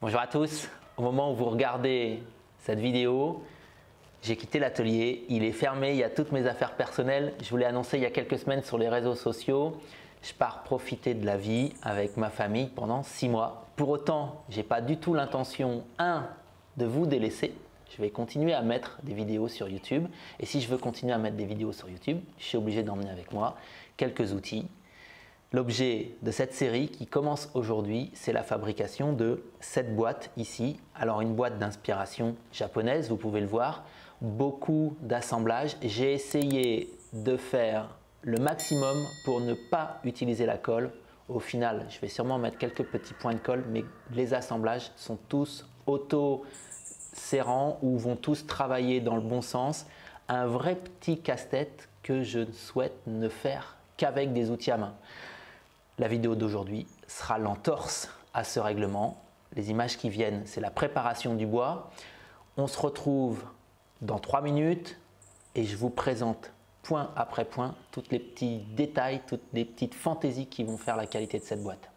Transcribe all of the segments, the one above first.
Bonjour à tous. Au moment où vous regardez cette vidéo, j'ai quitté l'atelier. Il est fermé, il y a toutes mes affaires personnelles. Je vous l'ai annoncé il y a quelques semaines sur les réseaux sociaux. Je pars profiter de la vie avec ma famille pendant six mois. Pour autant, je n'ai pas du tout l'intention, un, de vous délaisser. Je vais continuer à mettre des vidéos sur YouTube. Et si je veux continuer à mettre des vidéos sur YouTube, je suis obligé d'emmener avec moi quelques outils L'objet de cette série qui commence aujourd'hui, c'est la fabrication de cette boîte ici. Alors une boîte d'inspiration japonaise, vous pouvez le voir, beaucoup d'assemblages. J'ai essayé de faire le maximum pour ne pas utiliser la colle. Au final, je vais sûrement mettre quelques petits points de colle, mais les assemblages sont tous auto-serrants ou vont tous travailler dans le bon sens. Un vrai petit casse-tête que je souhaite ne faire qu'avec des outils à main. La vidéo d'aujourd'hui sera l'entorse à ce règlement. Les images qui viennent, c'est la préparation du bois. On se retrouve dans 3 minutes et je vous présente point après point tous les petits détails, toutes les petites fantaisies qui vont faire la qualité de cette boîte.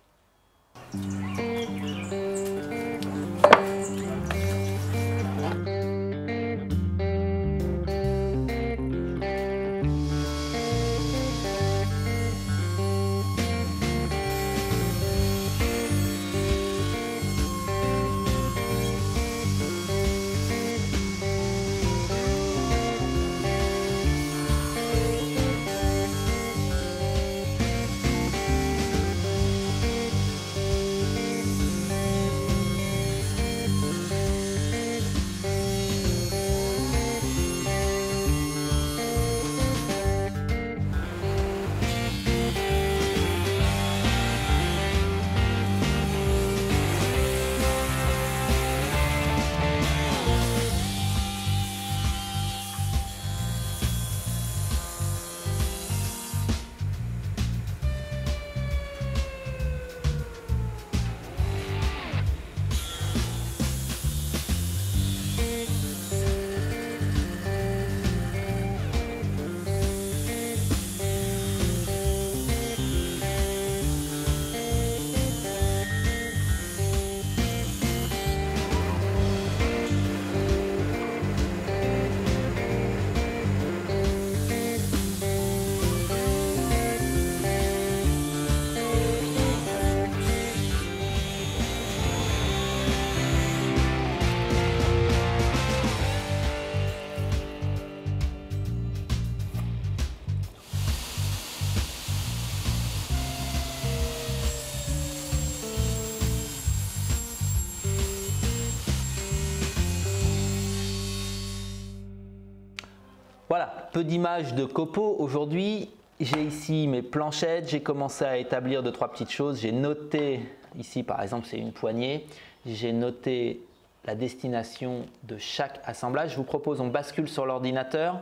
Peu d'images de copeaux. Aujourd'hui, j'ai ici mes planchettes. J'ai commencé à établir deux, trois petites choses. J'ai noté, ici par exemple, c'est une poignée. J'ai noté la destination de chaque assemblage. Je vous propose, on bascule sur l'ordinateur.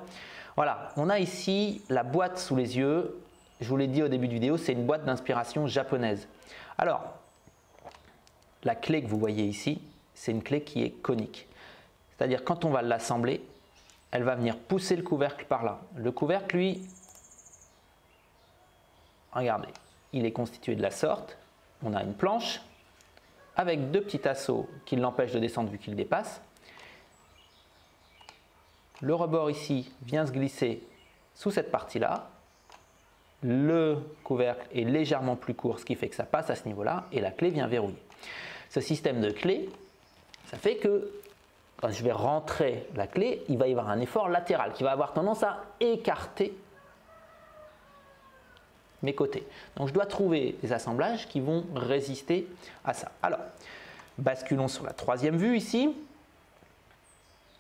Voilà, on a ici la boîte sous les yeux. Je vous l'ai dit au début de vidéo, c'est une boîte d'inspiration japonaise. Alors, la clé que vous voyez ici, c'est une clé qui est conique. C'est-à-dire quand on va l'assembler, elle va venir pousser le couvercle par là. Le couvercle, lui, regardez, il est constitué de la sorte. On a une planche avec deux petits assauts qui l'empêchent de descendre vu qu'il dépasse. Le rebord ici vient se glisser sous cette partie-là. Le couvercle est légèrement plus court, ce qui fait que ça passe à ce niveau-là, et la clé vient verrouiller. Ce système de clé, ça fait que quand je vais rentrer la clé, il va y avoir un effort latéral qui va avoir tendance à écarter mes côtés. Donc je dois trouver des assemblages qui vont résister à ça. Alors, basculons sur la troisième vue ici,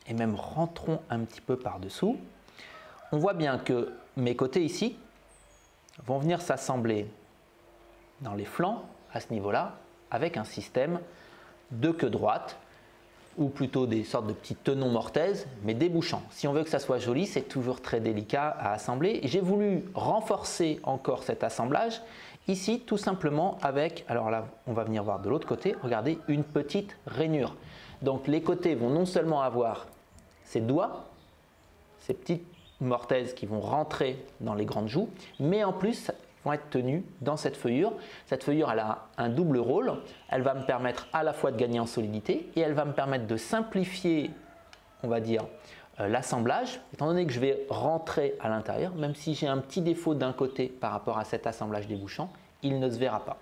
et même rentrons un petit peu par-dessous. On voit bien que mes côtés ici vont venir s'assembler dans les flancs à ce niveau-là avec un système de queue droite ou plutôt des sortes de petits tenons mortaises, mais débouchants. Si on veut que ça soit joli, c'est toujours très délicat à assembler. J'ai voulu renforcer encore cet assemblage ici tout simplement avec, alors là on va venir voir de l'autre côté, regardez, une petite rainure. Donc les côtés vont non seulement avoir ces doigts, ces petites mortaises qui vont rentrer dans les grandes joues, mais en plus vont être tenues dans cette feuillure. Cette feuillure, elle a un double rôle. Elle va me permettre à la fois de gagner en solidité et elle va me permettre de simplifier, on va dire, euh, l'assemblage, étant donné que je vais rentrer à l'intérieur, même si j'ai un petit défaut d'un côté par rapport à cet assemblage débouchant, il ne se verra pas.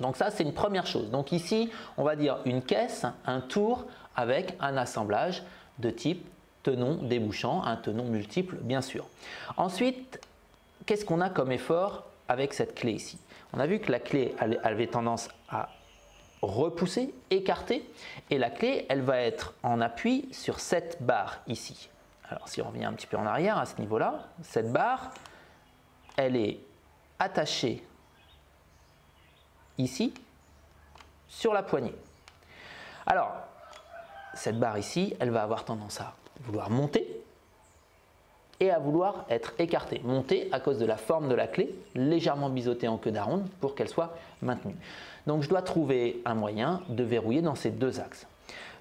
Donc ça, c'est une première chose. Donc ici, on va dire une caisse, un tour avec un assemblage de type tenon débouchant, un tenon multiple bien sûr. Ensuite, qu'est-ce qu'on a comme effort avec cette clé ici? On a vu que la clé avait tendance à repousser, écarter, et la clé, elle va être en appui sur cette barre ici. Alors si on revient un petit peu en arrière à ce niveau-là, cette barre, elle est attachée ici sur la poignée. Alors, cette barre ici, elle va avoir tendance à vouloir monter et à vouloir être écartée. Monter à cause de la forme de la clé, légèrement biseautée en queue d'aronde pour qu'elle soit maintenue. Donc je dois trouver un moyen de verrouiller dans ces deux axes.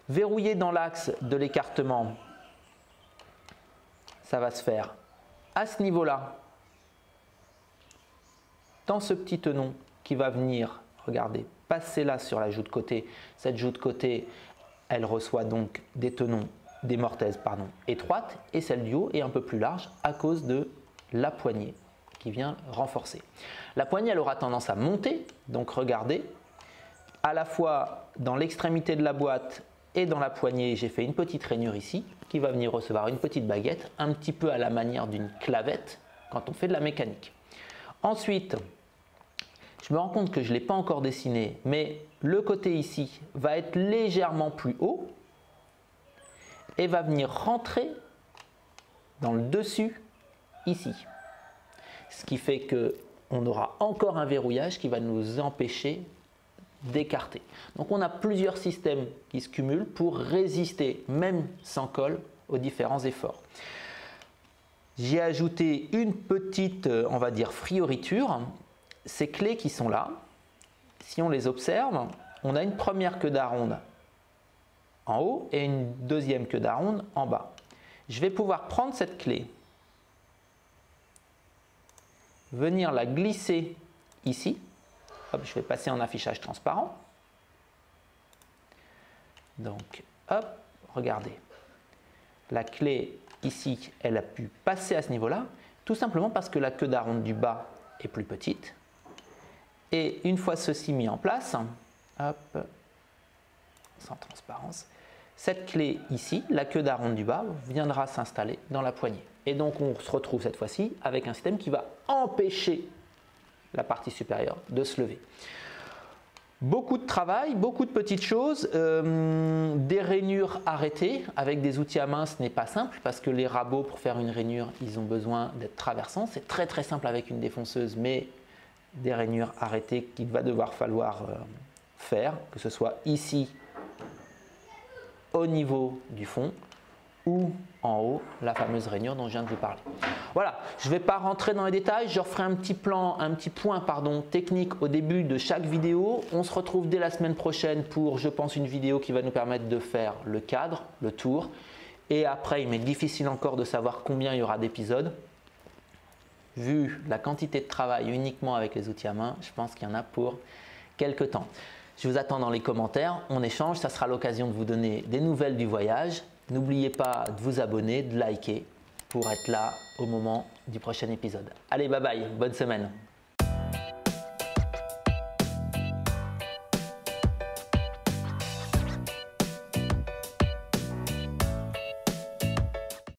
Verrouiller dans l'axe de l'écartement, ça va se faire à ce niveau-là, dans ce petit tenon qui va venir, regardez, passer là sur la joue de côté. Cette joue de côté, elle reçoit donc des tenons, des mortaises pardon, étroites et celle du haut est un peu plus large à cause de la poignée qui vient renforcer. La poignée, elle aura tendance à monter, donc regardez, à la fois dans l'extrémité de la boîte et dans la poignée, j'ai fait une petite rainure ici qui va venir recevoir une petite baguette, un petit peu à la manière d'une clavette quand on fait de la mécanique. Ensuite, je me rends compte que je ne l'ai pas encore dessiné, mais le côté ici va être légèrement plus haut et va venir rentrer dans le dessus ici. Ce qui fait que on aura encore un verrouillage qui va nous empêcher d'écarter. Donc on a plusieurs systèmes qui se cumulent pour résister, même sans colle, aux différents efforts. J'ai ajouté une petite, euh, on va dire, frioriture ces clés qui sont là, si on les observe, on a une première queue d'aronde en haut et une deuxième queue d'aronde en bas. Je vais pouvoir prendre cette clé, venir la glisser ici. Hop, je vais passer en affichage transparent. Donc, hop, regardez. La clé ici, elle a pu passer à ce niveau-là, tout simplement parce que la queue d'aronde du bas est plus petite et une fois ceci mis en place, hop, sans transparence, cette clé ici, la queue d'aronde du bas, viendra s'installer dans la poignée. Et donc on se retrouve cette fois-ci avec un système qui va empêcher la partie supérieure de se lever. Beaucoup de travail, beaucoup de petites choses, euh, des rainures arrêtées avec des outils à main, ce n'est pas simple parce que les rabots pour faire une rainure, ils ont besoin d'être traversants. C'est très très simple avec une défonceuse, mais des rainures arrêtées qu'il va devoir falloir euh, faire, que ce soit ici au niveau du fond ou en haut, la fameuse rainure dont je viens de vous parler. Voilà, je ne vais pas rentrer dans les détails, je referai un petit plan, un petit point pardon, technique au début de chaque vidéo. On se retrouve dès la semaine prochaine pour, je pense, une vidéo qui va nous permettre de faire le cadre, le tour. Et après, il m'est difficile encore de savoir combien il y aura d'épisodes vu la quantité de travail uniquement avec les outils à main, je pense qu'il y en a pour quelques temps. Je vous attends dans les commentaires, on échange, ça sera l'occasion de vous donner des nouvelles du voyage. N'oubliez pas de vous abonner, de liker pour être là au moment du prochain épisode. Allez, bye bye, bonne semaine